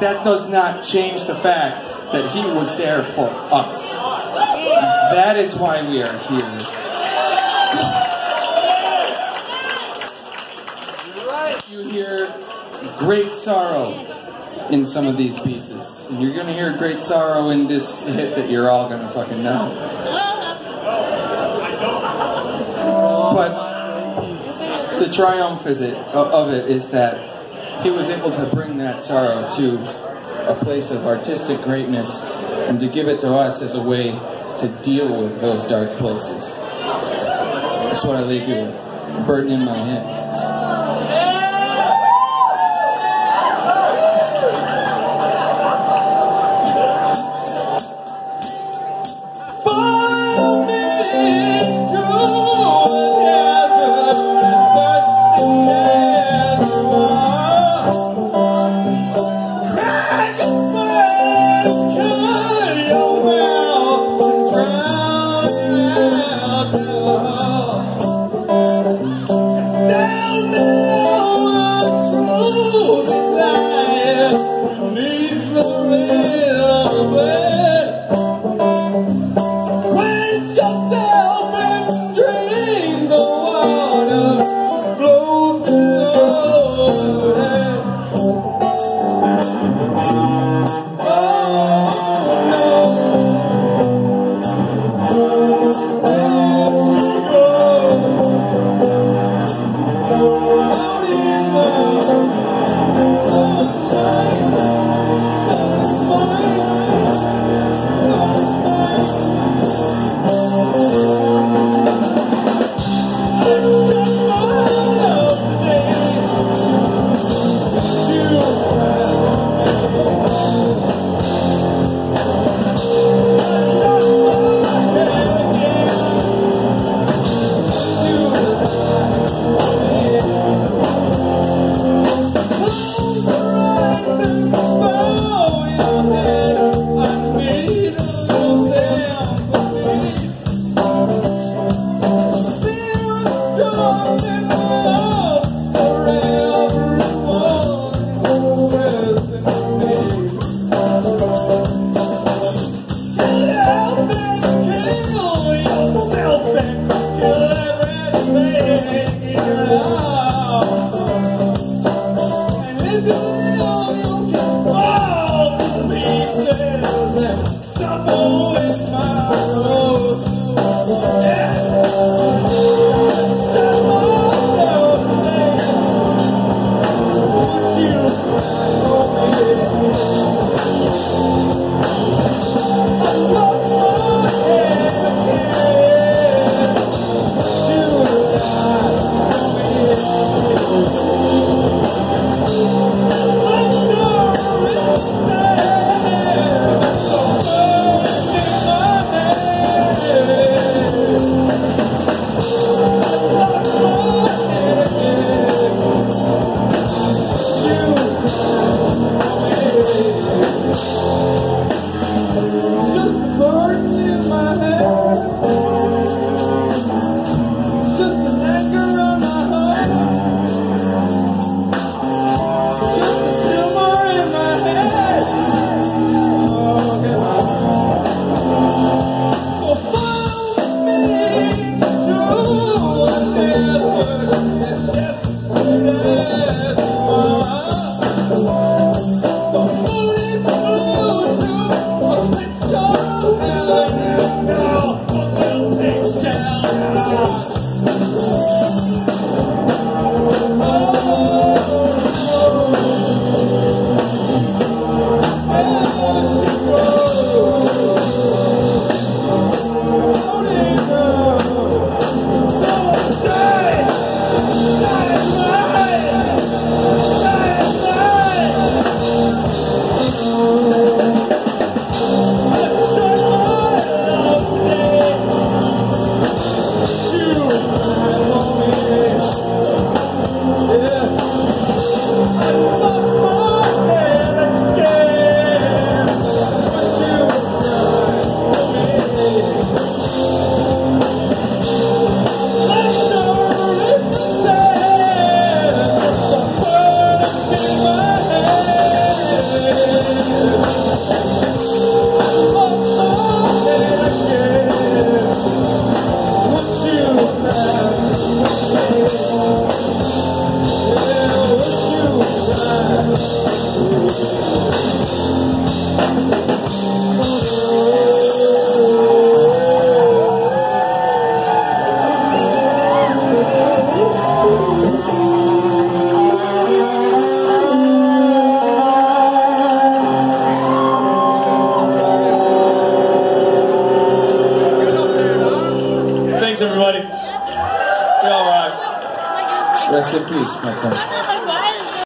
that does not change the fact that he was there for us. That is why we are here. You hear great sorrow in some of these pieces. And you're going to hear great sorrow in this hit that you're all going to fucking know. But the triumph is it, of it is that he was able to bring that sorrow to a place of artistic greatness and to give it to us as a way to deal with those dark places. That's what I leave you with. Burden in my hand. please, my friend.